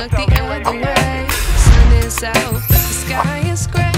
look the other way. Sun is out, but the sky is gray.